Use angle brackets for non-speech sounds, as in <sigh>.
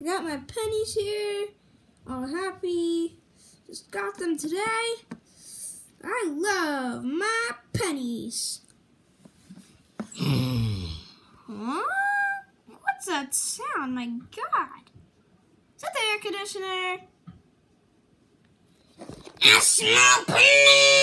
I got my pennies here. All happy. Just got them today. I love my pennies. <sighs> huh? What's that sound? My God. Is that the air conditioner? I smell pennies!